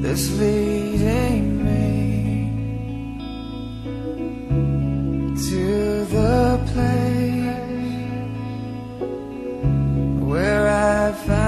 that's leading me to the place where I find.